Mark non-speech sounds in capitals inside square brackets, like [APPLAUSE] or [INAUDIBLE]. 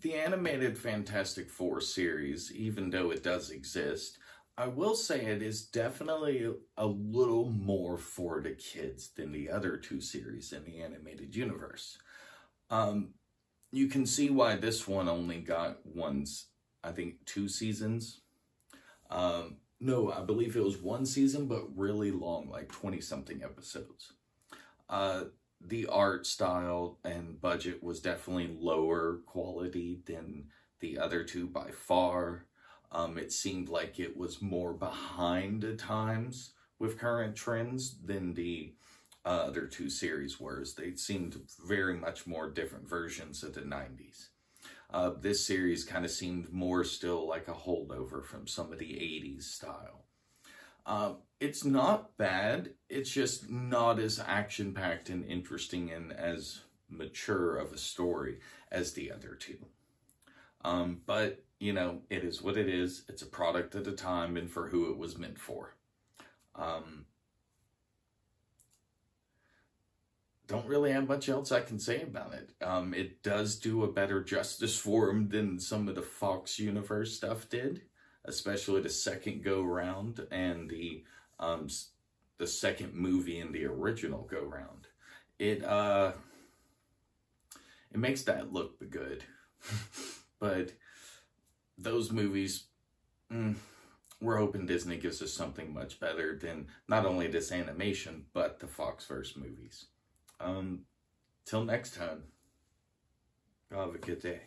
the animated Fantastic Four series, even though it does exist, I will say it is definitely a little more for the kids than the other two series in the animated universe. Um, you can see why this one only got one's, I think, two seasons. Um, no, I believe it was one season, but really long, like 20 something episodes. Uh, the art style and budget was definitely lower quality than the other two by far. Um, it seemed like it was more behind at times with current trends than the uh, other two series were. They seemed very much more different versions of the 90s. Uh, this series kind of seemed more still like a holdover from some of the 80s style. Uh, it's not bad. It's just not as action packed and interesting and as mature of a story as the other two. Um, but, you know, it is what it is. It's a product at a time and for who it was meant for. Um, don't really have much else I can say about it. Um, it does do a better justice for him than some of the Fox Universe stuff did, especially the second go round and the um, the second movie in the original go round. It uh, it makes that look good, [LAUGHS] but those movies. Mm, we're hoping Disney gives us something much better than not only this animation, but the Foxverse movies. Um, till next time, have a good day.